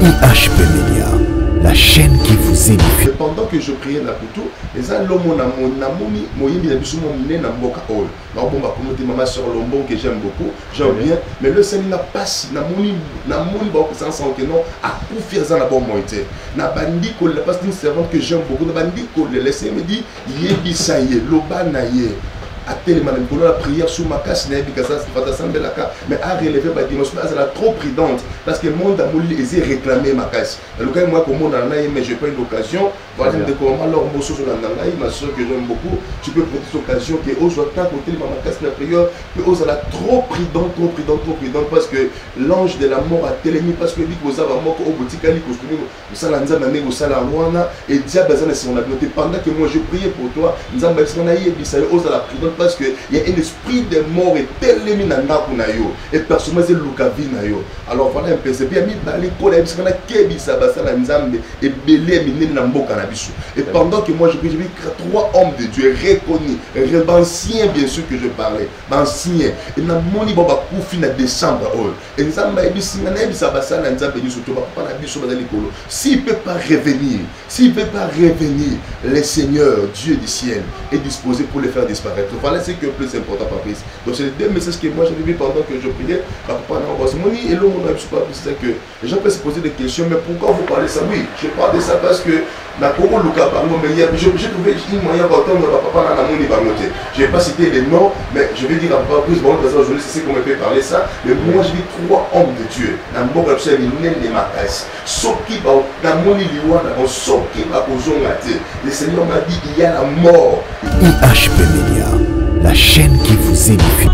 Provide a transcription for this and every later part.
IHP Media, la chaîne qui vous édifie. Pendant que je priais na kutu eza lomo na mo- namoni moyebi na biso mo mine na mboka oyo naobomba komoti mama sœur lombo que j'aime beaucoup j'aime bien mais le seni na pasi namoni namoni bakosanga sango ke non akufi aza na bomoi te na bandi pasi d'une servante que j'aime beaucoup na bandi kolela ese me di yebisa ye loba na ye atelema na likolo ya prière sur makasi nayebi kaza fata asambelaka mais arelever badimension mpe azala trop prudente parce que monde amolili eza réclame makasi nalukaki moya komonana na ye mais j'ai pas Bien. ndeko mama lor mosusu olanda ngai ma soeur que j'aime beaucoup. Tu peux prendre cette occasion ke ozwa ntan kotelema makasi na prière mpe ozala trop prudent trop prudent trop prudent parce que l'ange de la mort atelemi parce que biki kozala moko oyo botikali kosuni kosala nzambe ndenge osala yango wana et diable aza na nsima na bino te pendant que moi je priais pour toi nzambe ayebisaka nayebisa yo ozala prudent parce que y a un esprit de mort etelemi na ndako na yo. Et personnellement ezeluka vie na yo. Alors voilà mpese mpe ya mibale mpona yebisaka nakebisa basala nzambe ebele ya minene na mboka na biso. Et pendant que moi je prie, j'ai vu trois hommes de Dieu reconnus re- banciens bien sûr que je parlais banciens et namoni bao bakufi na décembre oyo et nzambe ayebisinga nayebisa basala na nzambe nyonso to bapapa na biso baza likolo. S'il peut pas revenir s'il peut pas revenir le seigneur dieu du ciel est disposé pour les faire disparaître voilà ce qui est le plus important patrice. Donc c'est les deux messages que moi j'ai vu pendant que je priais. Na basi moni patrice c'est que les gens peuvent se poser des questions mais pourquoi vous parlez ça? Oui je parle de ça parce que nakokoluka bango mais je je trouvé un moyen kotonga bapapa na namoni bango te. Je vais pas citer les noms mais je vais dire à papa plus bango présent aujourd'hui c'est ce qu'on me fait parler ça. Mais moi j'ai vu trois hommes de Dieu. Na mboka biso ya minene makasi. Soki namoni liwa na bango soki bakozonga te. Le seigneur m'a dit il y a la mort. IHP Media, la chaîne qui vous édifie.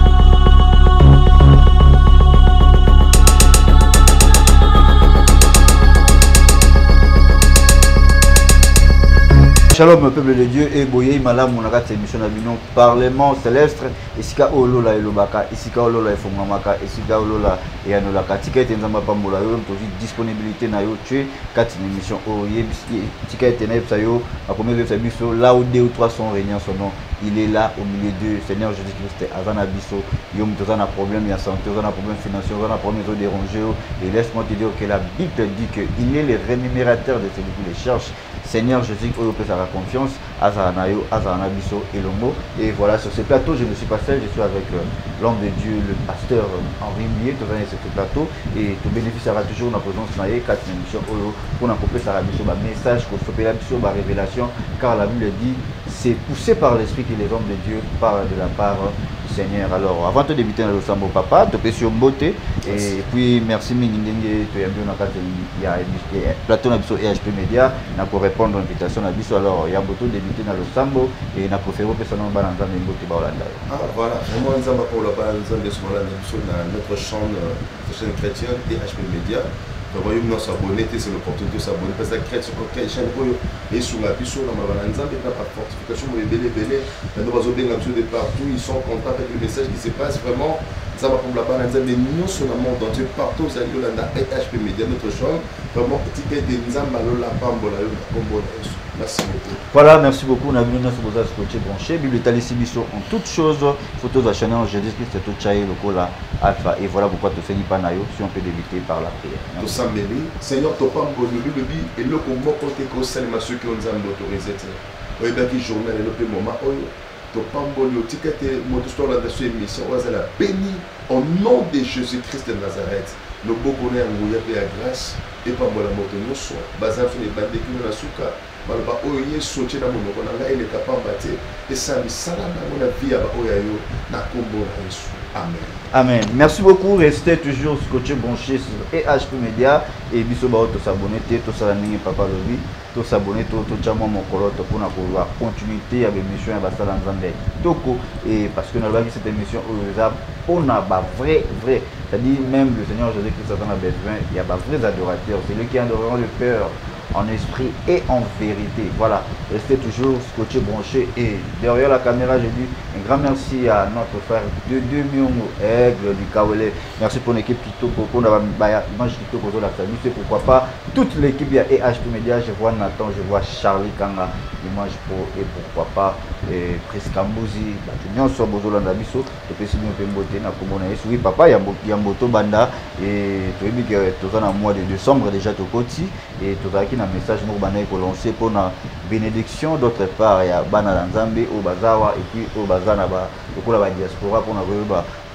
Shalom peuple de Dieu et boye malamu na kati ya émission na bino parlement céleste. Esika oyo olola elobaka esika olola efungwamaka esika olola eyanolaka. Tika ete nzambe apambola yo tozwi disponibilité na yo tue kati na émission. Oyo yebisi- tika ete nayebisa yo akomi koyebisa biso là où deux ou trois sont réunions son nom il est là au milieu de Seigneur Jésus-Christ aza na biso yo moto oza na problème ya santé oza na problème financier oza na problème ezodérange yo et laisse-moi te dire que la Bible dit que il est le rémunérateur de celui qui le cherche. Seigneur Jésus oyo opesaka confiance azala na yo azala na biso elongo et voilà sur ce plateau je ne suis pas seul je suis avec euh, l'homme de Dieu le pasteur Henri Mbier tozali sur ce plateau et tobénéficiera toujours na présence na ye kati na émission oyo mpona kopesaka biso bamessage kosopela biso barévélation car la Bible dit c'est poussé par l'esprit que les hommes de Dieu parlent de la part du Seigneur. Alors avant de débuter na losambo papa topesi yo mbote et puis merci mingi ndenge. Toyambi yo na kati ya émission- ya plateau na biso EHP Media. Na korépondre invitation na biso alors yambo to débuter na losambo et na préféré opesa nano bana nzambe mbote baolanda Ah, voilà, vraiment, nous avons pour le bas, nous avons sur la notre chaîne, euh, chrétienne, DHP Media. voyons nous s'abonner c'est l'opportunité de s'abonner parce que crête sur quelle chaîne oyo et sur la puce on va dans nzambe pas par fortification mais belé belé nous bazo bien de partout ils sont contents avec le message qui se passe vraiment ça va pour la balle nzambe nous sur le monde entier partout ça yo là HP Media notre chaîne vraiment ticket de nzambe la pambola yo kombo na Voilà, merci beaucoup. On a vu notre besoin scotché branché. Bible Bisso en toutes choses. Photos de Chanel Jésus-Christ, c'est tout chaé, le cola alpha. Et voilà pourquoi tu fais pas nayo si on peut débuter par la prière. Merci. tosambeli seigneur topamboli olobi eloko moko te kosalema soki oyo nzambe autorise te oyebaki journal lelo mpe moma oyo topamboli otika te moto so olanda so émission oyo azala béni au nom de jésus christ de nazareth loboko na ya nguya mpe ya grâce epambola moto nyonso baza fene bandeki no na suka baloba oyo yesu otie na monoko na ngai eleka pamba te nango na vi ya yo na nkombo na yesu amen Amen. Merci beaucoup. Restez toujours scotché branché sur EHP Media. Et biso bao to s'abonner, to salandingi papa lobi, to s'abonner, to to chamo mokolo, to pour la continuité avec l'émission ya basala nzambe. Toko et parce que nous avons cette émission on a ba vrai vrai, c'est-à-dire même le Seigneur Jésus-Christ a besoin, il y a ba vrais adorateurs, c'est lui qui adoreront le cœur en esprit et en vérité. Voilà, restez toujours scotché, branché. Et derrière la caméra, je dis un grand merci à notre frère de 2 millions Aigle du Kawele. Merci pour l'équipe qui tourne beaucoup. On a image de la famille. C'est pourquoi pas toute l'équipe. Il y a EHP Media. Je vois Nathan, je vois Charlie Kanga, image pro et pourquoi pas et Chris Kambuzi. Bato nyonso bozolanda biso. topesi bino mpe mbote na kombo na yesu wi papa mbo- ya mboto banda e toyebi ke toza na mois de décembre déjà tokoti e tozalaki na message moko bandaki kolance mpona bénédiction d'autre part. Ya bana na nzambe oyo baza awa epuis oyo baza na lokola badiaspora mpona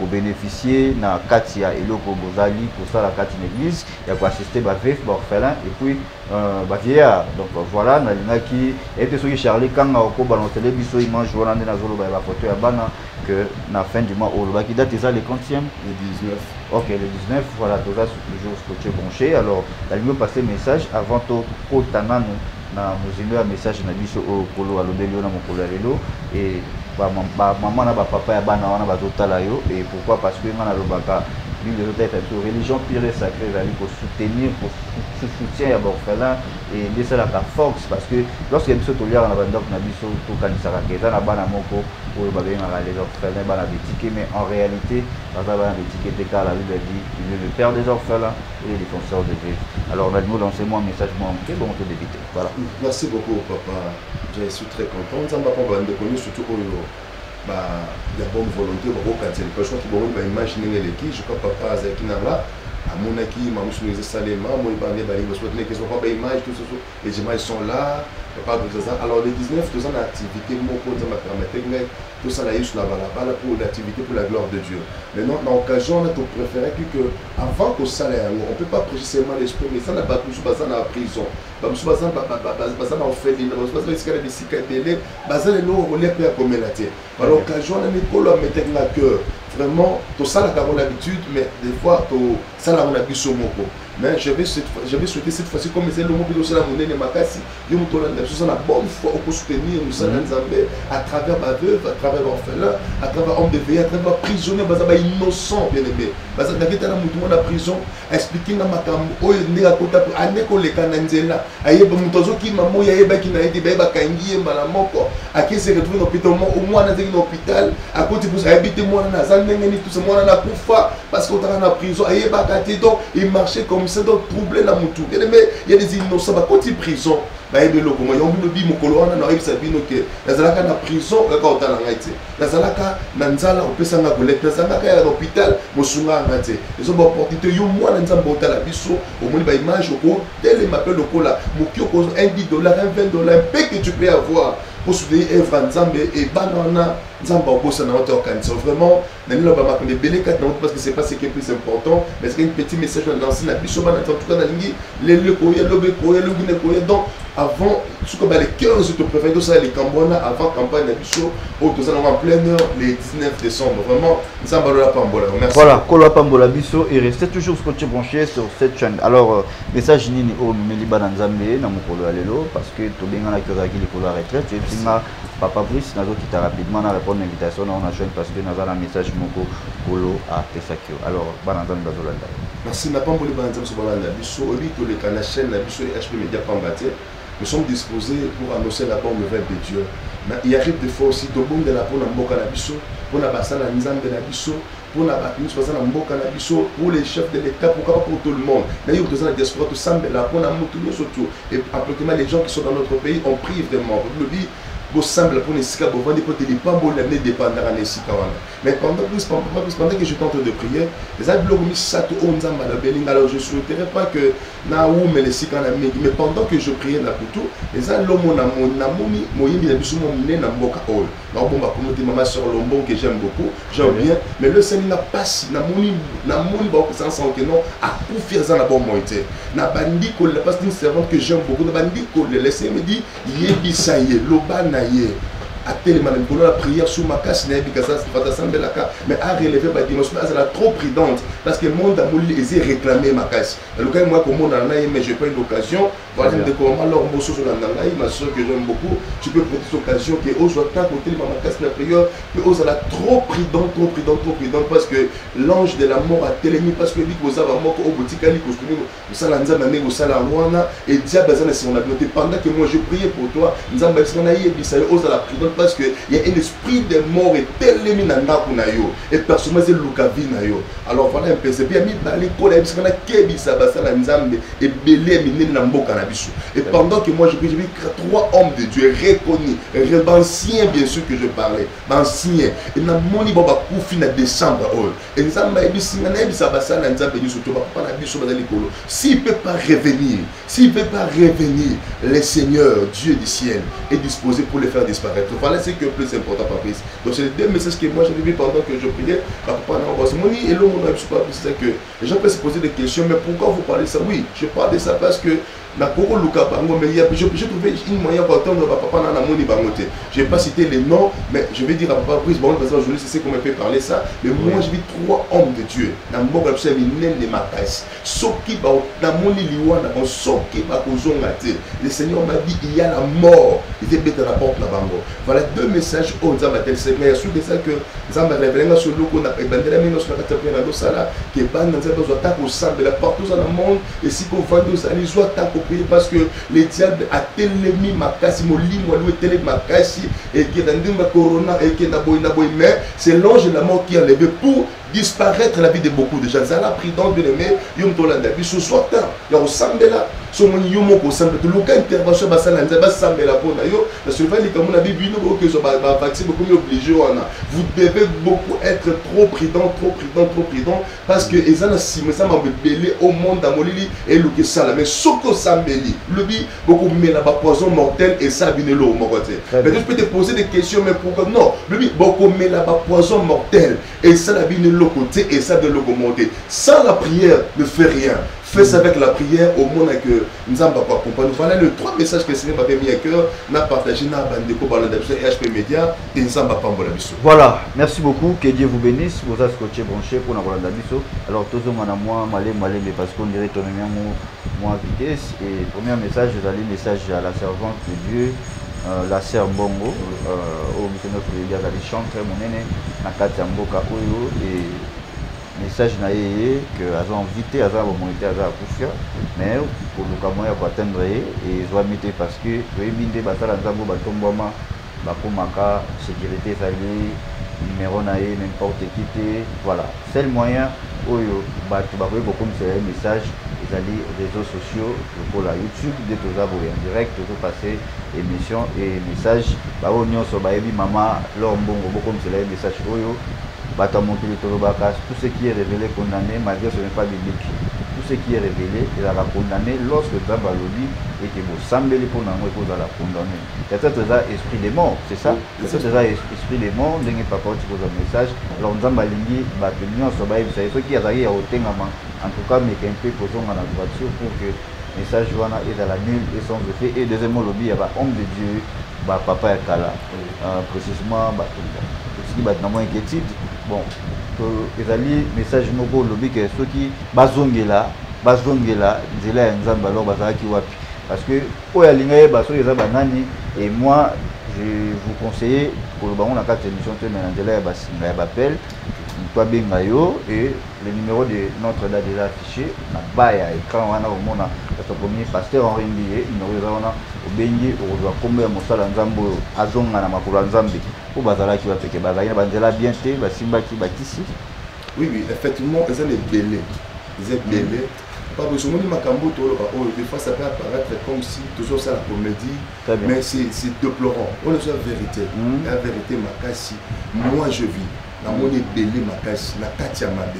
kobénéficie na kati ya eloko bozali kosala kati na église ya koassiste baveuf baorphelin epuis euh, bavieillard donc voilà nalingaki ete soki charlie kanga okobalonsele biso image wana nde nazoloba ya bafoto ya bana que na fin du mois olobaki date eza le 30e Le 19. ok le 19 voilà toza toujours scotché branché. Alors nalingi opase message avant tokota nanu na mozindo ya message na biso oyo kolo alobeli yo na mokolo ya lelo. E bamama na bapapa ya bana wana bazotala yo. Et pourquoi? Parce que nga nalobaka bible ezotalisa biso religion pure et sacré ezali kosoutenir soutien ya baorphelin et nde esalaka force. Parce que lorsque biso toliaka na bandako na biso tokanisaka ke eza na bana moko oyo babengaka les orphelins bana betike mais en réalité baza bana betike te car la bible dit il est le père des orphelins et le défenseur de vivre alors nalingi lancer moi un message moi moke bon todébite voilà. Merci beaucoup, papa. Je suis très content. Avons pas connu surtout au bah, il y a bonne volonté, il y a quand je crois qu'il va imaginer les qui, je crois papa Zaki Nala, à mon acquis, ma mousse nous Salema, mon ibane bali, je souhaite qu'ils soient pas image, tout ça, les images sont là, capable toza alors le 19 toza na activité moko nzambe apermeteki ngai tosala yesu na balabala pour l'activité pour la gloire de dieu. Maintenant na occasion wana topréféreki que avant kosala yango on peut pas prêcher seulement l'esprit mais eza na bato mosusu baza na prison. Bamosusu baza na orphelina bamosusu baza esika na bisika ebele baza leloko kolia mpe ya komela te alors occasion wana mikolo ameteki na cœur vraiment tosalaka ngo na habitude mais des fois tosalaka ngo na biso moko mais je vais, cette, je vais souhaiter cette fois-ci comme ezali lomo mpe tosala monene makasi yo moto olanda biso na bonne foi okosoutenir mosala ya nzambe à travers baveuve à travers baorphelin à travers homme de veille à travers baprisonnier baza bainnocent bien aimé baza naketana motu mwana prison explike nga makambo oyo ndenge akota ane koleka na nzela ayeba moto azokima moi ayebaki na ye te baye bakangi ye mbala moko akesi retrouve na hôpital omwana azeki na hôpital akoti pusu ayebi te mwana na aza ndenge nini tusa mwana na kufa parce que otaka na prison ayebaka te donc il marchait comme ça donc trouble na motu bien aimé il y a des innocents. Bakoti prison bayebi eloko mo yango bilobi mokolo wana na oyebisa bino ke nazalaka na prison kaka otala ngai te nazalaka na nzala opesanga kolete nazalaka ya na hôpital mosunga nga te ezo baopportunité yo mwana nzambe otala biso omoni baimage okotelema mpe lokola moki okozwa 1 10 dollar 1 20 dollar mpe que tu peux avoir. Pour soutenir œuvre ya nzambe e bana wana nzambe akobosana ota okanisa vraiment naliloba makambo ebele kati parce que c'est pas ce qui est plus important mais c'est un petit message na lancer na biso bana en tout cas nalingi lelo ekoya lobe ekoya lobine ekoya donc avant soki bale 15 topréféré tosala likambo wana avant campagne na biso oyo toza nango en pleine heure le 19 décembre. Vraiment nzambe alola pambola merci voilà kolo apambola biso et restez toujours scotché branché sur cette chaîne. Alors euh, message nini oyo omemeli bana nzambe na mokolo ya lelo parce que tobenganaki ozalaki likolo ya retraite toyebi nga papa brice nazokita rapidement na répondre na invitation na ona chaîne parce que naza na message moko kolo apesaki yo alors bana nzambe bazolanda merci na pamboli bana nzambe so na chaîne na biso nous sommes disposés pour annoncer la bonne nouvelle de Dieu. Il arrive des fois aussi, de bon de la bonne mboka na biso, pour na basala nzambe na biso, pour na bakinis basala mboka na biso, pour les chefs de l'État, pourquoi pas pour tout le monde. D'ailleurs, dans la diaspora, tout ça, la bonne amour, surtout. Et les gens qui sont dans notre pays, on prie vraiment. Dites, bosambela mpona esika bovandi mpo te lipambo na bino edépendaka na esika wana mais pendant plus pendant que je tente de prier eza biloko misato oyo nzambe alobelinga alors je souhaiterais pas que nawumela esika na mingi mais pendant que je priais na kutu eza lomo namoni moyembi na biso mo monene na mboka oyo. Naobomba komo te mama sœur lombo que j'aime beaucoup j'aime bien mais le seninga mpasi namoni namoni baokosanga sango ke non akufi aza na bomoi te na bandi kolela mpasi d'une servante que j'aime beaucoup na bandi kolela ese me di yebisa ye loba na ye atelema na likolo la prière sur makasi nayebi kasa batasambelaka mais arelevé badimension azala trop prudente parce que monde amolili eza réclame makasi nalukaki moi komonana na ye mais j'ai pas eu l'occasion voilà ndeko mama lor mosusu olanda ngai ma soeur que j'aime beaucoup tu peux prendre cette occasion ke ozwa ntango otelema makasi na prière mpe ozala trop prudent trop prudent trop prudent parce que l'ange de la mort atelemi parce que biki boza bamoko oyo botikali kosumi kosala nzambe ndenge kosala wana et diable aza na nsima na bino te pendant que moi je priais pour toi nzambe alisika nayebisa yo ozala prudent parce que y a un esprit de mort etelemi na ndako na yo. Et personnellement ezeluka vie na alors voilà mpese mpe ya mibale mpona yebisaka nakebisa basala nzambe ebele minene na mboka na biso et pendant que moi je prie j'ai trois hommes de dieu reconnus bancien bien sûr que je parlais bancien et namoni bao bakufi na décembre oyo et nzambe ayebisinga nayebisa basala na nzambe nyonso to bapapa na biso baza likolo s'il peut pas revenir s'il peut pas revenir le seigneur dieu du ciel est disposé pour les faire disparaître voilà ce qui est le plus important Patrice. Donc c'est les deux messages que moi j'ai vu pendant que je priais. Papa et l'homme on a c'est que les gens peuvent se poser des questions mais pourquoi vous parlez de ça? Oui je parle de ça parce que nakokoluka bango mais j'ai trouvé une moyen koattendre bapapa na namoni bango te. Je vais pas citer les noms mais je vais dire à papa parce que je sais comment peut parler ça. Mais moi j'ai vu trois hommes de dieu. Na mboka biso ya minene makasi soki namoni liwana bango soki bakozonga te le seigneur m'a dit il y a la mort. Ezebeta na porte na bango voilà deux messages oyo nzambe ya eza nzambe arevelenga nyonso na kati ya ke nzambe kosambela partout oza na monde esika ovandi ozali zwa ta prier parce que le diable atelemi makasi molimo aliwo etelemi makasi ekenda ndenge corona ekenda boye na boye mais c'est l'ange de la mort qui a pour disparaître la vie de beaucoup de gens zala prudent bien aimé yo moto olanda biso soit temps ya kosambela somoni yo moko osambela toluka intervention basala na nzambe basambela mpo na yo na soloba likambo na bibino bokezwa bavaccin bokomi obligé wana vous devez beaucoup être trop prudent trop prudent trop prudent parce que eza na nsima eza mambo ebele au monde ya molili eluki esala mais soki osambeli lobi bokomela bapoison mortel esa bino eloko moko te mais je peux te poser des questions mais pourquoi? Non lobi bokomela bapoison mortel esala bino eloko te esa bino eloko moko te sans la prière ne fait rien Fais avec la prière au monde que nous avons accompagné. Voilà les trois messages que le Seigneur m'avait mis à cœur. N'a partagé, n'a bandeko l'adaptation HP Média et nous avons pas Voilà, merci beaucoup. Que Dieu vous bénisse. Vous avez scotché branché pour la biso. Alors, tous les gens, moi, malé, malé, mais parce qu'on dirait ton moins vitesse. Et premier message, vous allez message à la servante de Dieu. Euh, la sœur Bongo, euh, au missionnaire Frédéric Azali chantre mon aîné, na kati mboka oyo et message na ye ye ke mais koluka moya koatteindre ye ezwami te parce que toyebi nde basala nzambe batombwama bakomaka sécurité ezali numéro na n'importe qui te voilà. Seul moyen oyo bato bakoki message ezali réseaux sociaux lokola youtube nde toza boye en direct tozopasse émission et message. Nyonso bayebi mama mbongo bokomisela ye message oyo bato ya mokili tolobaka tout ce qui est révélé condamné malgré ce n'est pas biblique. Tout ce qui est révélé ezalaka condamné lorsque nzambe alobi ete bosambeli mpo na yango ekozala condamné. Peut-être eza esprit de mort c'est ça? Peut-être eza esprit de mort ndenge papa oti kozwa message. Alors nzambe alingi bato nyonso bayebisa ye soki azalaki ya kotengama. En tout cas meka mpe kozonga na droiture pour que message wana ezala nul et sans effet. Et deuxièmement lobi ya bahomme de dieu bapapa ya kala. Précisement bato soki bato na mwa inquiétude bon ezali message moko olobi ke soki bazongela bazongela nzela ya nzambe alors bazalaki wapi. Parce que oyo alingi ayeba soki eza banani et moi je vous conseille koloba ngo na kati ya émission te mais na nzela ya basinga ya bapele moto abenga yo et le numéro de notre date eza affiché na bas ya écran wana omona kati okomi paster henri mbie numéro eza wana obengi okozwa nkombo ya mosala nzambe oyo azonga na makolo ya nzambe mpo bazalaki bapeke bazalaki na banzela bien te basimbaki bakisi. Oui oui effectivement eza na ebele eza ebele parce omoni makambo toloba oyo des fois ça peut apparaître comme si tozosala comédie mais c'est déplorant. Oyo eza vérité. Ya vérité makasi moi je vis. Namoni ebele makasi na kati ya mabe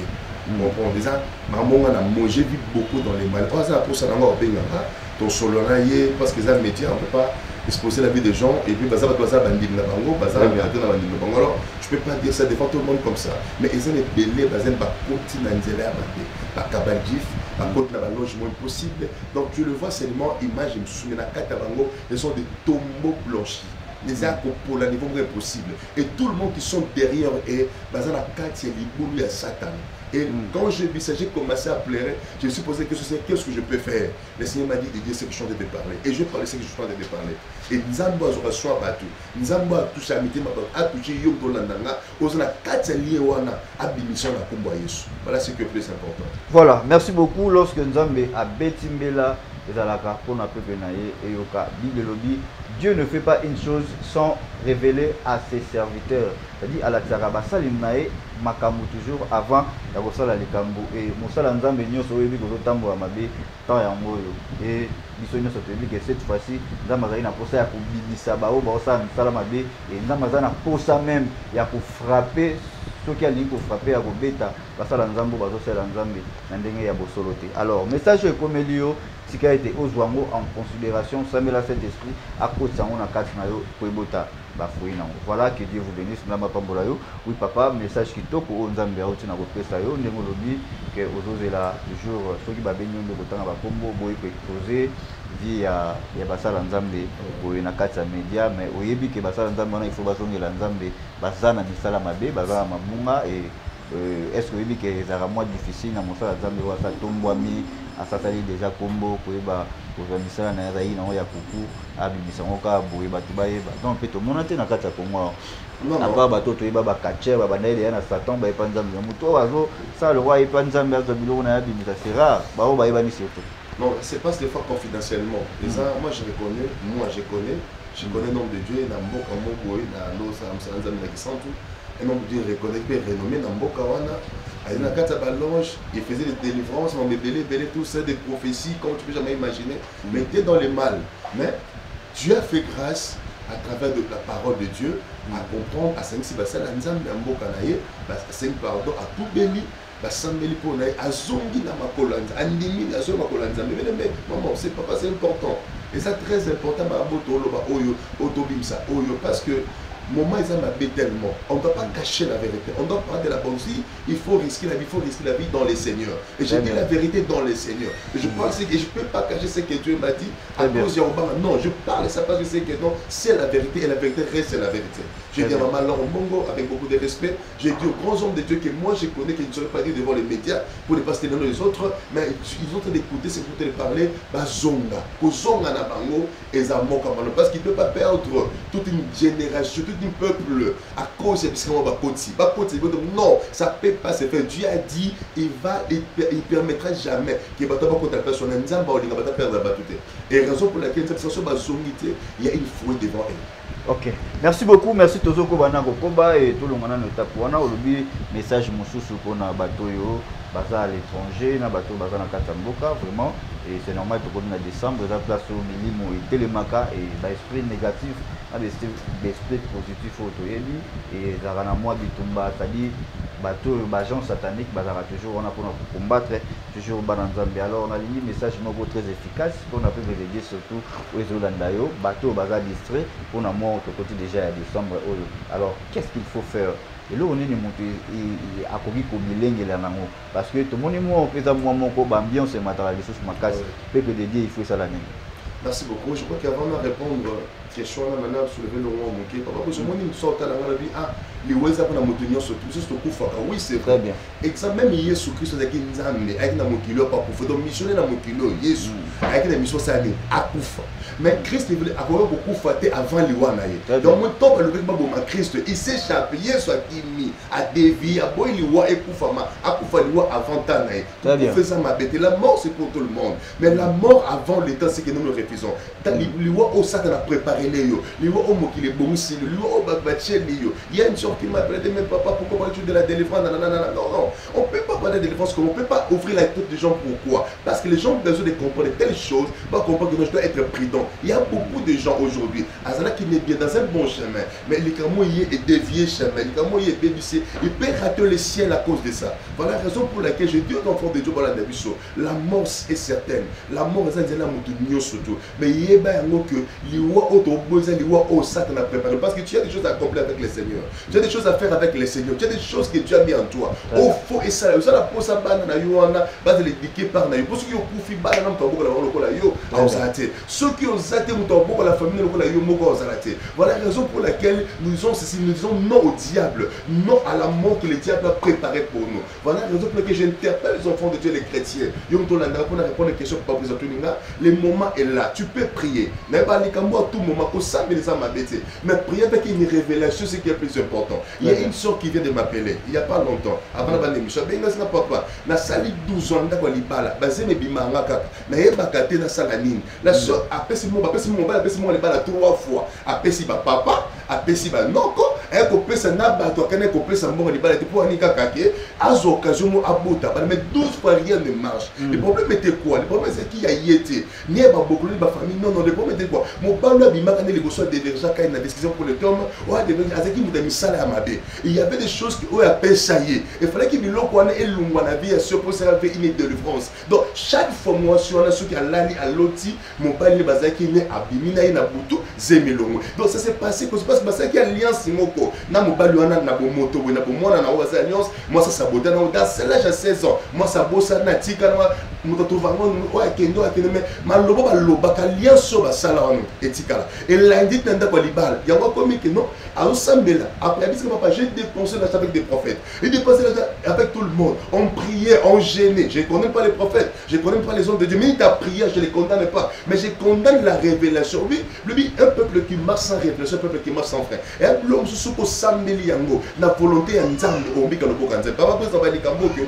comprendre eza makambo nga na moi j'ai vu beaucoup dans les mal oyo aza na posa nango babengaka tosolo na ye parce que eza métier on peut pas exposer la vie des gens et puis baza bato baza bandimi na bango baza bamirateur na bandimi. Na bango alors je peux pas dire ça devant tout le monde comme ça. Mais eza na ebele bazali bakoti na nzela ya mabe bakabagif bakoti na balogement impossible donc tu le vois seulement image mosusu mais na kati ya bango ils sont des tombeaux blanchis. Eza kopola niveau moko impossible et tout le monde qui sont derrière et baza na kati ya libulu ya satan et quand j'ai vu ça, j'ai commencé à pleurer. Je me suis posé question, c'est qu'est-ce que je peux faire? Le Seigneur m'a dit de dire ce que je suis en train de parler. Et je parlais ce que je suis en train de parler. Et Nzambo azora soir batu. Nzambo a touché à mité ma a touché yom to landanga. Ozana kati lié wana abimission na kombo ya Yesu. Voilà ce qui est plus important. Voilà, merci beaucoup. Lorsque Nzambe a betimbela ezalaka mpona pepe na ye eyoka bible elobi dieu ne fait pas une chose sans révéler à ses serviteurs c'est-à-dire alatisaka basaleli na makambo toujours avant ya kosala likambo. E mosala nzambe nyonso oyebi kozotambola mabe temps yango oyo e biso nyonso toyebi ke cette fois-ci nzambe azali na mposa ya kobimisa bao baosala misala mabe. E nzambe aza na mposa meme ya kofrape soki alingi kofrape ya kobeta basala nzambe oyo bazosala nzambe na ndenge ya bosolo te. Alors message oyo ekomeli yo tika ete ozwa yango en considération sambela cet esprit akotisa yango na kati na yo po ebota bafui nango. Voilà que dieu vous bénisse nzambe apambola yo. Oui papa message kitoko oyo nzambe auti na kopesa yo. Ndenge olobi ke ozozela toujours soki babengi yo nde kotanga bakombo boyi koexpose vie ya, ya basala nzambe boye na kati ya média mais oyebi ke basala nzambe wana ifo bazongela nzambe. Baza na misala mabe baza na mabunga e euh, est ce que oyebi ke ezalaka mwa difficile na mosala nzambe oyo asa tombwami asasali déjà kombo koyeba kozwa misala na ye azali nango ya kuku abimisa yango kaka boye bato bayeba. Donc mpe tomona te na kati ya kongo awa. Apart bato toyeba bakacher babandaki deya na satan bayepa nzambe. Na moto oyo azosala lokwa ayepa nzambe azwa biloko na ye abimisa c'est rare. Bao bayebani surtout. Non, c'est pas des fois confidentiellement. Et ça, moi je reconnais, moi je connais, je connais le nom de Dieu, na mboka moko na lo sa msanza na kisantu. Un homme de Dieu reconnaît que renommé na mboka wana. Il na kata balonge, il faisait des délivrances, on belé belé tout ça des prophéties comme tu peux jamais imaginer, mais t'es dans le mal. Mais Dieu a fait grâce à travers de la parole de Dieu à comprendre à 5 si basala nzambe ya mboka na ye, 5 pardon à tout béni basambeli mpo na ye azongi na makolo ya nzambe andimi azongi makolo ya nzambe mene me mama c'est papa c'est important. Eza très important makambo toloba oyo oyo tobimisa oyo parce que moment eza mabe tellement on ne doit pas cacher la vérité. On doit parler de la bonne vie. Il faut risquer la vie il faut risquer la vie dans les seigneurs. Et dis bien. la vérité dans les seigneurs. Et je ce que je peux pas cacher ce que Dieu m'a dit à cause Obama. Non je parle ça parce que c'est que non c'est la vérité et la vérité reste la vérité Très dis à maman Laure Mbongo avec beaucoup de respect j'ai dit aux grands hommes de Dieu que moi je connais qu'ils ne seraient pas dit devant les médias pour ne pas se tenir les autres mais ils ont en train d'écouter c'est pour te parler bazonga kozonga na bango eza moka mano parce qu'il ne peut pas perdre toute une génération tout un peuple à cause ya bisika moko bakoti bakoti non ça peut pas se faire. Dieu a dit il va il, il permettra jamais que bato bakota la personne bata perdre bato te et raison pour laquelle cette bazongi te il y a une fouet devant elle ok. Merci beaucoup merci tozokoba na kokoba e tolonga nano etape wana olobi message mosusu mpona bato oyo baza à l'étranger na bato oyo baza na kati ya mboka vraiment et c'est normal tokoni na décembre eza place oyo milimo etelemaka e baesprit négatif na baesprit positif oyo toyebi ezalaka na mwa bitumba c'est-à-dire bato oyo bagent satanique bazalaka toujours wana mpona kocombattre toujours bana nzambe alors nalingi message très efficace mpona mpe belege surtout oyo ezolanda yo bato oyo baza distrait déjà décembre oyo alors qu'est ce qu'il faut faire? eloko nini moto e- e- e- akoki komilengela nango? Parce que tomoni mwa mpe eza mwa moko baambiance emataka lisusu makasi pepe de dieu ifo esala nini merci beaucoup. Je crois qu'avant na répondre question wana mana soulever longo moke papa kozo moni mosusu aotalanga na bi ah les Weza, pour la montagnon, surtout, c'est ce que Oui, c'est vrai. Exemple, même Yesu pour donc Yesu, avec la mission, n'est à Koufa. Mais voulait avoir beaucoup faté avant les Wanaï. Très bien. Donc, moi, tant que le Christ, ma Christ, il s'échappe, Yesu a kimi, a dévié, a boy, les Wa et Koufa, ma, a Koufa, les Wa avant. Fait ça, ma bête. La mort, c'est pour tout le monde. Mais la mort avant le temps, c'est que nous le refusons. Dans les les Wa au Satan a préparé les yo, les Wa au Moki, les Bonsi, les Wa au Bakbaché, les yo. Il qui m'a mais papa, pourquoi parles-tu de la délivrance Non, non. On ne peut pas parler de délivrance comme on ne peut pas ouvrir la tête des gens. Pourquoi Parce que les gens ont besoin de comprendre telles choses, pas comprendre que je dois être prudent. Il y a beaucoup de gens aujourd'hui, qui n'est bien dans un bon chemin, mais les Kamoye est dévié chemin, les Kamoye est il peut rater le ciel à cause de ça. Voilà la raison pour laquelle je dis aux enfants de Dieu, voilà, la mort est certaine. La mort est mot surtout. Mais il y a que liwa auto besoin liwa au satan a préparé parce que tu as des choses à accomplir avec le Seigneur. Des choses à faire avec les seigneurs. Tu as des choses que Dieu a mis en toi. Bien. fond et ça ça la posa bana na yo wana base l'éduquer par na yo. Pour ceux qui okufi bana na mutu abokola bango lokola yo Très bien. ozala te soki oza te mutu abokola famille lokola yo moko ozala te voilà la raison pour laquelle nous disons ceci nous disons non au diable non à la mort que le diable a préparé pour nous. Voilà la raison pour laquelle j'interpelle les enfants de Dieu les chrétiens. Yo mutu olandaka mpona répondre questions pour pas toninga le moment est là. Tu peux prier. Mais ba likambo à tout moment kosambelisa mabe te mais prier avec une révélation c'est qui est plus important longtemps. Il y a une soeur qui vient de m'appeler, il n'y a pas longtemps, avant la mm. émission. Ben, c'est papa. Na sali 12 ans, d'accord, libala. Basé mes bimanga kaka. Na yeba kate na salanine. La soeur, apesi mon, apesi mon, apesi mon, libala trois fois. Apesi ba papa, apesi ba noko. Aye kopesa na bato akani kopesa mbongo libala te. Mpo ani kaka ke azwa occasion mo abota. Bana mais 12 fois rien ne marche. Le problème était quoi? Le problème c'est qu'il y a ye te nie babokololi bafamille non non le problème était quoi? Mobali abimaka nde liboso adevergeaka ye na discussion pour le tome oyo adeverge azalaki moto ya misala ya mabe. Il y avait des choses que- oyo apesa ye. Efalaki biloko wana elongwa na vie ya sio mpo sala mpe une délivrance. Donc chaque fois mwasi wana soki alali aloti mobali ne bazalaki ne abimi na ye na butu zemilongo donc ça s'est passé parce que basalaki alliance moko na mobali wana na bomoto boye na bomwana na oyo basala alliance mwasi asabota nango dans l'âge ya 16 ans. Mwasi abosana atika na moto atovango oyo akende oyo akende mais maloba balobaka alliance oyo basala wana etikala elandi te na ndako ya libala yango akomi ke non papa j'ai dépensé l'argent avec des prophètes. Il dépensé l'argent avec tout le monde. On priait on gênait. Je connais pas les prophètes je connais pas les hommes de Dieu. Mais ta prière je les condamne pas. Mais je condamne la révélation. Lui lui un peuple qui marche sans révélation un peuple qui marche sans frein. Et un l'homme sous kosambeli yango na volonté ya nzambe ombika loboko ya nzambe. Papa pesa balikambo ke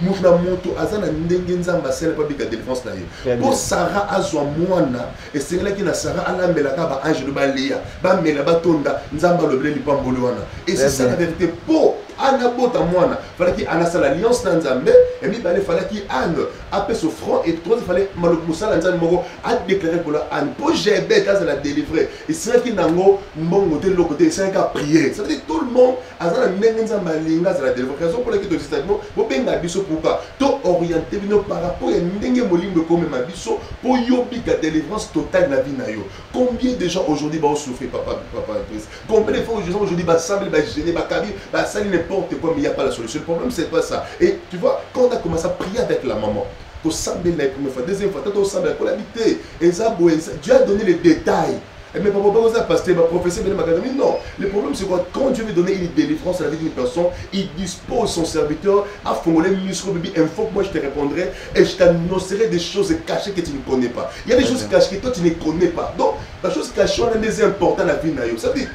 moto na moto aza na ndenge nzambe asala mpo abika défense na ye. Mpo sara azwa mwana esengelaki na sara alambelaka baangelo balia bamela batonda nzambe alobeli lipamboli wana. Et c'est ça la vérité. Mpo anabota mwana. Falaki anasala alliance na nzambe ya mibale falaki ane apesa front et troisième fallait maloko mosala nzambe moko adéclare kola ane mpo jebet azala délivré esengaki nango mbongo te eloko te esengaki apriere ça veut dire tout le monde aza na ndenge nzambe alingi azala délivré raison pour laquelle tosisatimo bobenga biso pourquoi to orienté bino par rapport ya ndenge molingo ekomema biso mpo yo bika délivrance totale na vie na yo combien de gens aujourd'hui baosouffrir papa papa Chris combien de fois aujourd'hui aujourd'hui basambeli bagéné bakabi basali n'importe quoi mais il n'y a pas la solution. Le problème c'est pas ça. Et tu vois quand on a commencé à prier avec la maman tosambeli na ye première fois deuxième fois tata osambela kolabi te eza boye eza- dieu a donné les détails Mais papa, pas ça, pasteur, ma prophétie, mais non. Le problème, c'est quoi? Quand Dieu veut donner une délivrance à la vie d'une personne, il dispose son serviteur à formuler muscle, baby, info que moi je te répondrai et je t'annoncerai des choses cachées que tu ne connais pas. Il y a des choses cachées que toi tu ne connais pas. Donc, la chose cachée, on a des importants dans la vie. Ça veut dire,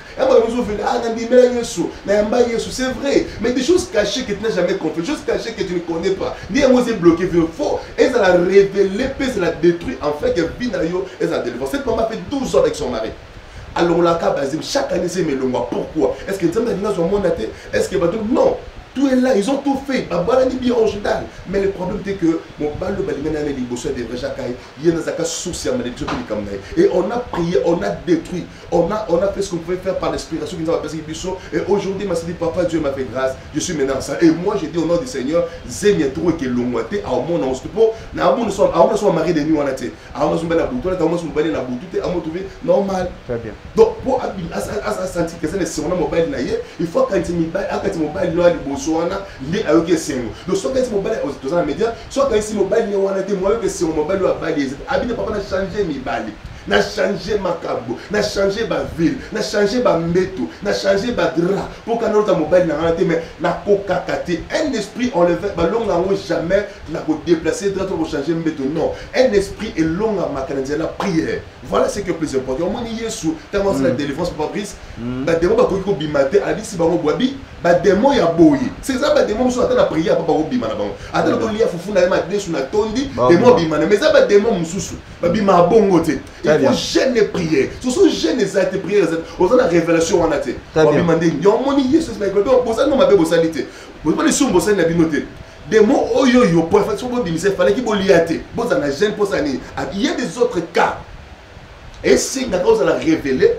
c'est vrai. Mais des choses cachées que tu n'as jamais compris, des choses cachées que tu ne connais pas. Ni à moi, c'est bloqué, il faut, et ça la révéler, puis ça la détruit, en fait, que vie ça la délivrance. Cette maman fait 12 ans avec son mari. Alongolaka bazim chaque année c'est melongwa. Pourquoi? Est-ce que nzambe alingi azwa mwana te est-ce que bato non tout est là ils ont tout fait. Babalani bien original mais le problème c'est que oyo balingi nani liboso ya devrejaka ye ye nazalaka source ya malédiction mpe likambo na ye et on a prié on a détruit. On a, on a fait ce qu'on pouvait faire par l'inspiration qui nous a biso et aujourd'hui m'a dit papa Dieu m'a fait grâce. Je suis maintenant ça et moi j'ai dit au nom du Seigneur zemia tro ekelongwa te aomona osto mpo naomona so aomona so mari de nuit wana te aomona so mobali na butu wana te aomona so mobali na butu te aomona trouvé normal. Très bien. donc mpo asanti kesa na esengo na mobali na ye il faut akanisi mibali akanisi mobali no ya liboso wana nde ayoki esengo. Donc so akanisi mobali toza na média so akanisi mobali ye wana te mo ayoki esengo mobali oyo abali eza abina papa na change mibali na change makambo na change baville na change bambeto na change badra mpo kana ota mobali na ngana te mais nakokaka te. Un esprit enlevé balonga yango jamais na kodéplace dra to kochange mbeto. Non un esprit elongamaka na nzela prière voilà ce qui est plus important. Omoni yesu ntango asala délivrance papa brice bademo bakoki kobima te abisi bango bwabi bademo ya boye. Seza bademo mosusu ata na prière mpo bakobima na bango. Ata na kolia fufu na ye madesu na tondi Bango. demo abimana mais eza bademo mosusu babima bongo te. Très il bien. faut jeune prière soso jeune eza te prière eza te oza na révélation wana te. Très bien. babima nde yo omoni yesu bosali no mabe bosali te. Bosali lisumu bosali na bino te. Demo oyo oyo po so bobimisa efalaki bolia te. Bozala na jeune mposa nini il y a des autres cas esengaka ozala révélé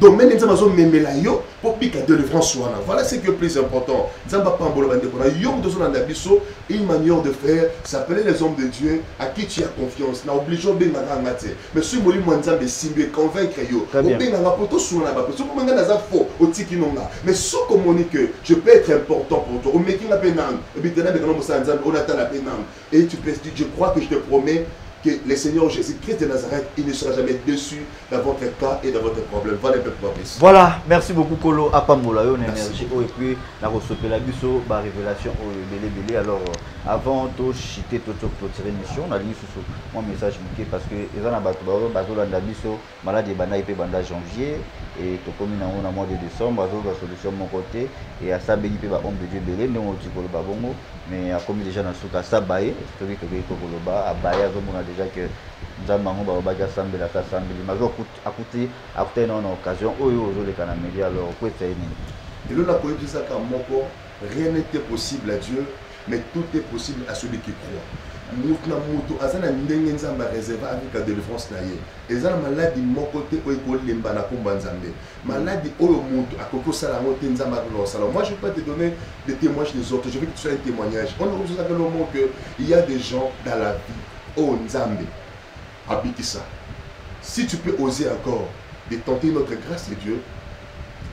domaine nzambe azomemela yo mpo bika délivrance wana. Voilà ce qui est plus important. Nzambe apambola bandeko na yo moto ozolanda biso une manière de faire s'appeler les hommes de dieu à qui tu as confiance. Na oblige te mais soki molimo ya nzambe esimbi econvaincre yo Très bien. obenganga mpo tosula na bato soki omenga naza faux otiki nonga. Mais soki omoni que je peux être important pour toi. Omeki nga mpe nanu ebitena mekana mosala nzambe mpe et tu peux je crois que je te promets que le Seigneur Jésus-Christ de Nazareth, il ne sera jamais déçu dans votre cas et dans votre problème. Voilà merci beaucoup kolo énergie. Oyo epuis na kosopela biso barévélation oyo ebele ebele alors avant tochite toclotire émission nalingi susu mwa message moke parce que bato baoyo bazolanda biso maladi ebandaki mpe banda janvier. E tokomi nango na mois de décembre azoluka solution moko te e asambeli mpe bahome de dieu ebele ndenge oti koloba bongo mais akomi déjà na suka asaba ye soki tokoki ko koloba abaye azomona déjà que nzambe yango balobaki asambeli ata asambeli mais akuti akutani nao na occasion oyo ozoleka media alors okwetisa ye nini Et là, on a ça comme moko, rien n'était possible à Dieu, mais tout est possible à celui qui croit. mutu na mutu aza na ndenge nzambe areserve avec la délivrance na ye. Eza maladi moko te oyo ekolemba na komba nzambe. Maladi oyo mutu akoki kosala yango te nzambe akoki moi je peux pas te donner des témoignages des autres. Je veux que tu sois un témoignage. On a reçu ça le mot que il y a des gens dans la vie. Oyo nzambe abikisa si tu peux oser encore de tenter notre grâce de Dieu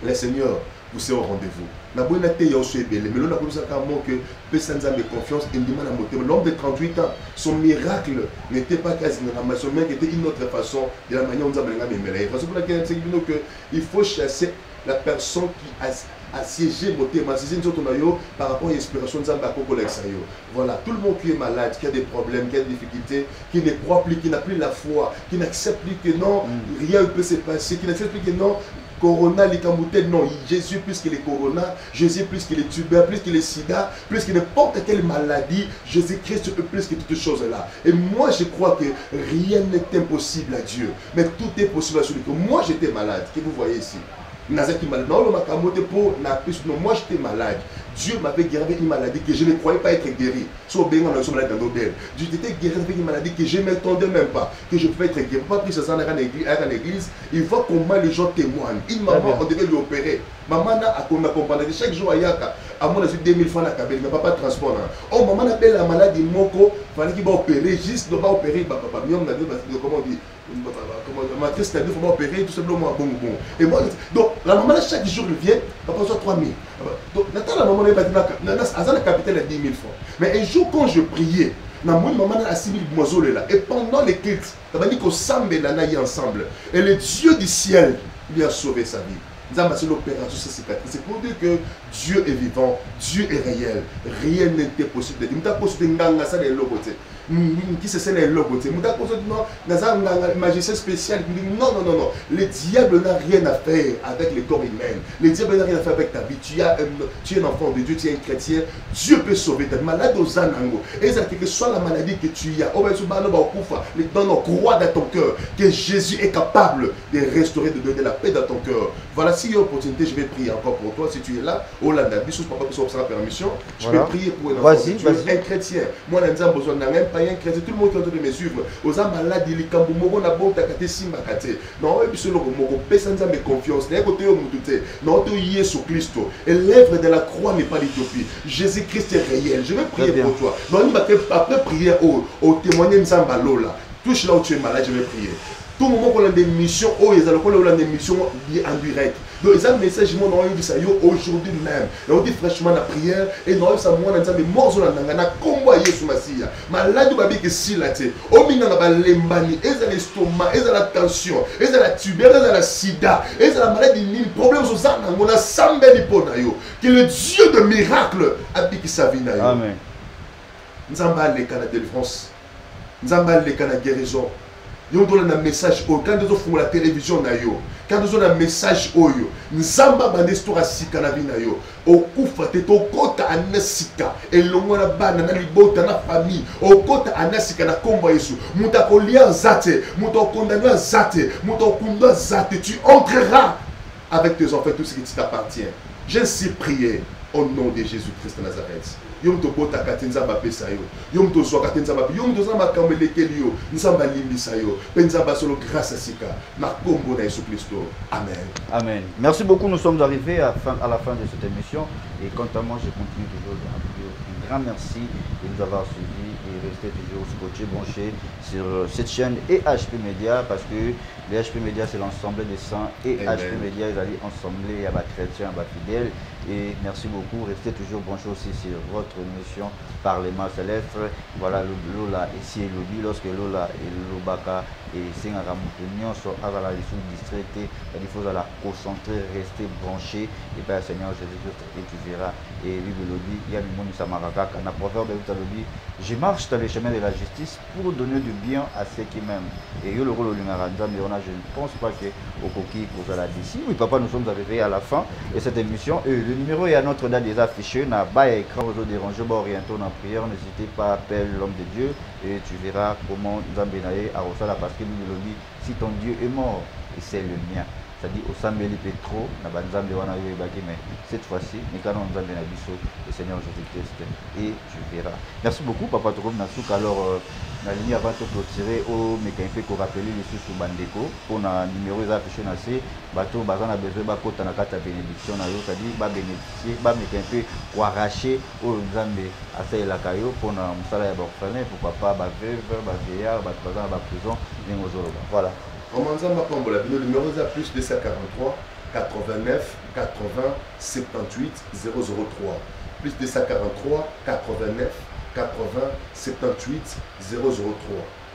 le Seigneur vous serez au rendez-vous. Na bonne été yo so ebele. Mais l'on a connu ça comme que pesa nzambe confiance indima na motema l'homme de 38 ans son miracle n'était pas quasi na son mec était une autre façon de la manière dont nzambe nga memela parce que il faut chasser la personne qui a assiégé motema assiégé nzoto na yo par rapport à l'inspiration nzambe akokolekisa yo voilà. Tout le monde qui est malade qui a des problèmes qui a des difficultés qui ne croit plus qui n'a plus la foi qui n'accepte plus que non rien ne peut se passer qui n'accepte plus que non Corona, les Kamoutés, non, Jésus plus que les Corona, Jésus plus que les tubers, plus que les sida, plus que n'importe quelle maladie, Jésus-Christ plus que toutes choses-là. Et moi, je crois que rien n'est impossible à Dieu, mais tout est possible à celui que moi j'étais malade, que vous voyez ici. Non, pour moi j'étais malade. Dieu m'avait guéri avec une maladie que je ne croyais pas être guéri. Soit bien on malade dans l'hôtel. Dieu était guéri avec une maladie que je ne m'attendais même pas que je pouvais être guéri. Pas pris ça dans l'église. Il voit comment les gens témoignent. Une maman, on devait lui opérer. Maman a accompagné chaque jour à Yaka. À mon avis, 2000 francs à Kabel, mais pas transport. Oh, maman appelle la maladie Moko. Fallait qu'il va opérer. Juste, il va opérer. Papa, comment on dit? Matrice n'a faut opérer tout simplement bon bon et moi donc la maman chaque jour il vient papa soit 3000 donc Nathan la maman est à la capitale à 10 000 francs. Mais un jour quand je priais na moi maman a 6 000 moiseaux là. Et pendant les cultes dit qu'on semble là ensemble. Et le Dieu du ciel lui a sauvé sa vie. Nzamba c'est l'opération c'est pour dire que Dieu est vivant Dieu est réel. Rien n'était possible. De dire possible nganga ça les logos qui se sait les logos muta kozo non naza nganga magicien spécial non non non non. Le diable n'a rien à faire avec le corps humain le diable n'a rien à faire avec ta vie. Tu as un, tu es un enfant de Dieu tu es un chrétien. Dieu peut sauver ta malade aux anango. Et ça que soit la maladie que tu as ben tu vas dans nos croix dans ton cœur que Jésus est capable de restaurer de donner la paix dans ton cœur. Voilà si il y a opportunité je vais prier encore pour toi. Si tu es là oh là bisous papa que ça permission je vais prier pour un enfant vas-y vas-y. un chrétien. Moi n'a besoin d'un même païen chrétien tout le monde qui est en train de me suivre aux maladi likambo moko na botaka te simbaka te na oyebi so eloko moko pesa nzambe confiance. Naye kote yo mutu te na ote yesu kristo et l'œuvre de la croix n'est pas l'utopie. Jésus christ est réel. Je vais prier pour toi. Naonimake après prière oyo otémoigne nzambe alola touche là où tu es malade, je vais prier. Tout moment qu'on a des missions, oh, ils ont a des missions en direct. Donc, ils ont un message, mon envoyé du Sayo aujourd'hui même. Et on dit franchement la prière, et nous avons ça, moi, on a mais mort sur la nangana, combat Yesu Massia. Malade, babi, que si la tête. Oh, minanga, ba lembani, et à l'estomac, et à la tension, et à la tubère, et à la sida, et à la maladie, ni problème, sur ça, on a sambeli pour nayo. Que le Dieu de miracle, abiki sa vie nayo. Amen. Nous avons la délivrance. Nzambe aleka na guérison. Yo tolanda message oyo kandi ozofungola télévision na yo kandi ozona message oyo nzambe abanda histoire sika na vi na yo. Okufa te tokota ana sika. Elongo na bana na libota na famille. Okota ana na nkombo ya yesu. Moto akolia aza te moto akondani aza te moto akundu aza tu entreras avec tes enfants tout ce qui t'appartient. J'ai ainsi prié au nom de jésus-christ de nazareth yo moto obotaka te nzambe apesa yo yo moto ozwaka te nzambe ape yo moto oza makambo elekeli yo nzambe alimbisa yo mpe nzambe asolo grâce ya sika na nkombo na yesu kristo amen Amen. Merci beaucoup. Nous sommes arrivés à, fin- à la fin de cette émission. Et quant à moi, je continue toujours de un grand merci de nous avoir suivis et rester toujours scotché, branché sur euh, cette chaîne et HP Media parce que les HP Media, c'est l'ensemble des saints et Amen. HP Media, ils allaient ensemble, il y a des chrétiens, des fidèles. Et merci beaucoup. Restez toujours branchés aussi sur votre émission Parlement céleste. Voilà, Lola ici Lobi, lorsque Lola et Lobaka et Singara Moutunion sont à la issue distraité, il faut la concentrer, rester branché et par le Seigneur Jésus-Christ et tu verras. Et Bible Lobi, il y a le monde Samaraka, la proverbe de Lobi, je marche dans les chemins de la justice pour donner du bien à ceux qui m'aiment. Et le rôle mais on a, je ne pense pas que Okoki vous l'a d'ici. Oui, papa, nous sommes arrivés à la fin de cette émission. Et le numéro est à notre date des affichés. N'a pas écran aux bah, orientons en prière. N'hésitez pas, appelle l'homme de Dieu et tu verras comment Zambenaye a reçu la parce que lui, il dit si ton Dieu est mort, et c'est le mien. C'est-à-dire au Sambeli Petro, na banzambe wana yo ebaki, mais cette fois-ci, Nikano Nzambe na biso, le Seigneur Jésus-Christ, et tu verras. Merci beaucoup, Papa Tokom Nasouk. Alors, euh, na ligne avant de clôturer, au mécanicien pour rappeler les sous bandeko, pour na numéro affiché na C, bateau, bazan a besoin, bakota na kata bénédiction na yo, c'est-à-dire, ba bénéficier, ba mécanicien pour arracher au Nzambe, asalelaka yo, pour na mosala ya baorphelin, pourquoi pas, ba veuve, ba vieillard, bato baza na ba prison, ndenge ozoloba. Voilà. omanzamba pambola bino numéro eza plus 243 89 80 78 003 plus 243 89 80 78 003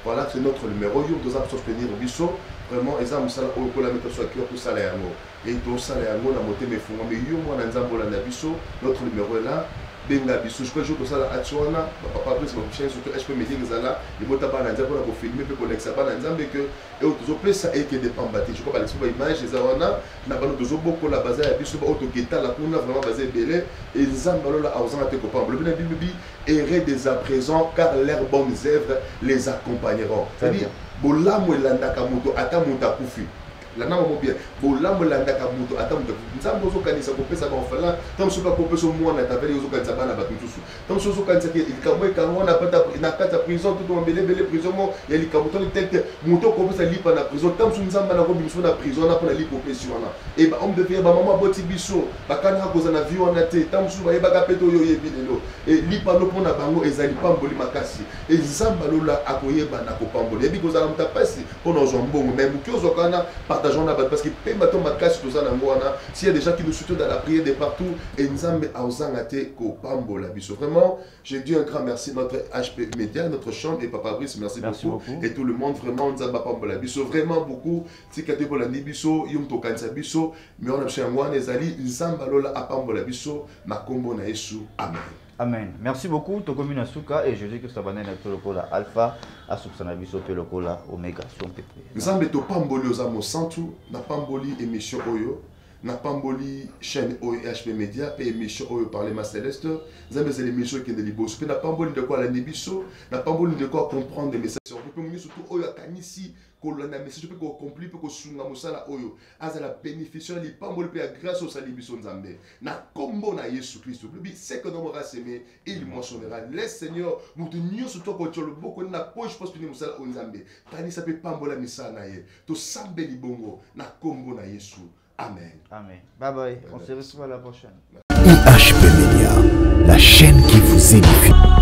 voilà c'est notre numéro. Yo toza soutenir biso vraiment eza mosala oyo kolameta biso akiwa kosala yango e tosala yango na motema efungwami yo mwana nzambe olanda biso notre numéro est là. Benga biso. Je crois jour tosala action wana bapapa prince bakushani surtout hp meeting ezala libota bana nzambe mpona kofilme mpe kolekisa bana nzambe ke oyo tozopesa ekende pamba te je crois balekisi baimage eza wana na bano tozobokola baza ya biso baoyo toketala kuna vraiment baza ebele e nzambe alola aozanga te kopamba lobi na bible bi errez dès à présent car leurs bonnes œuvres les accompagneront. C'est-à-dire bolamu elandaka moto ata moto akufi landa mamo bien bolamu elandaka moto ata moto nzambe ozokanisa kopesa baorphelin ntango soki akopesa omwana tavele ozokanisa bana bato mosusu. Ntango soki ozokanisaki likambo ekango na kati ya prison to belebele prison mo ya likambo toni tete moto okopesa lipa na prison. Ntango mosusu nzambe anakobi biso na prison wana mpona lipa opesi wana. E bahomme de vie bamama aboti biso. Bakanaka koza na vie wana te. Ntango mosusu bayebaka mpe te oyo oyebi lelo. Lipano mpona bango ezali pamboli makasi. E nzambe alola akoyeba na kopambola. Yebi kozala moto apasi mpona ozwa mbongo. Mais moki ozwaka wana na bato parce que pemba to makasi toza nango wana s'il y a des gens qui nous soutiennent dans la prière de partout et nzambe aozanga te kopambola biso. Vraiment je dis un grand merci notre HP Média notre chambre et papa Brice merci, Merci beaucoup. beaucoup. et tout le monde vraiment nzambe apambola biso. Vraiment beaucoup. Tika te bolandi biso yo moto okanisa biso. Mais wana biso yango wana ezali nzambe alola apambola biso. Na nkombo na yesu. Amen Amen. Merci beaucoup, Tokomi Nasuka, et je dis que ça va le cola alpha, à Subsanabiso, le cola omega, si on peut prier. nzambe topamboli oza mosantu napamboli émission oyo napamboli chaîne oyo hp média mpe émission oyo parlema céleste. Nzambe ezala émission ekende liboso. Mpe napamboli ndeko alandi biso napamboli ndeko acomprendre message mpe moni surtout oyo akanisi kolanda message mpe kocompli mpe kosunga mosala oyo azala bénéficiaire lipamboli mpe ya grâce osali biso nzambe. Na nkombo na yesu kristo lobi seke nomo raseme il moissonnera les seigneur moto nyonso to akotia loboko na poche mpo sopini mosala oyo nzambe. Kanisa mpe pambola misala na ye. Tosambeli bongo na nkombo na yesu amen Amen. Bye bye. On se retrouve à la prochaine. IHP Media, la chaîne qui vous édifie.